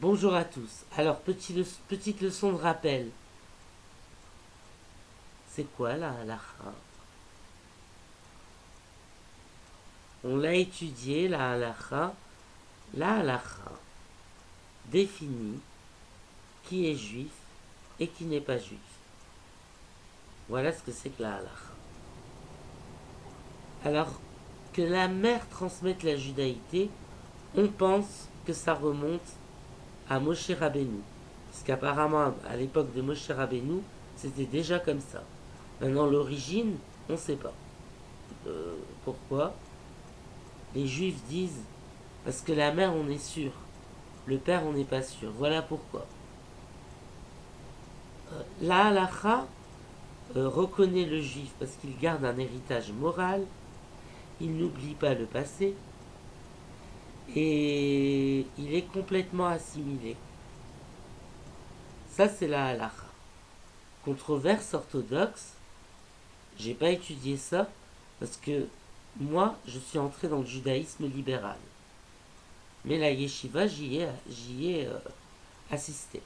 Bonjour à tous. Alors, petite leçon de rappel. C'est quoi la halakha On l'a étudié, la halakha. La halakha définit qui est juif et qui n'est pas juif. Voilà ce que c'est que la halakha. Alors, que la mère transmette la judaïté, on pense que ça remonte à Moshe Rabbeinu. Parce qu'apparemment, à l'époque de Moshe Rabbeinu, c'était déjà comme ça. Maintenant, l'origine, on ne sait pas. Euh, pourquoi? Les juifs disent, parce que la mère, on est sûr. Le père, on n'est pas sûr. Voilà pourquoi. Euh, la halacha euh, reconnaît le juif parce qu'il garde un héritage moral, il n'oublie pas le passé, et complètement assimilé. Ça, c'est la halacha. Controverse orthodoxe, j'ai pas étudié ça parce que moi, je suis entré dans le judaïsme libéral. Mais la yeshiva, j'y ai, ai euh, assisté.